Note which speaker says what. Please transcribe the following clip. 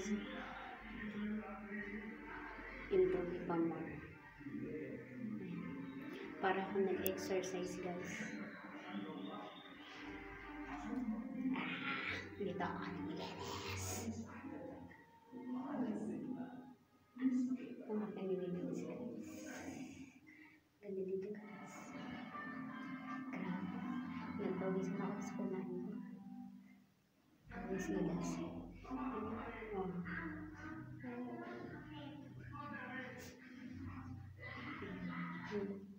Speaker 1: is into the pamor. Para akong nag-exercise, guys. Ah, dito ako naglinis. Kumakalinis, guys. Ganda dito, guys. Grabe. Nagpawisan ako sa kumain ko. Awis na, guys. Mm-hmm.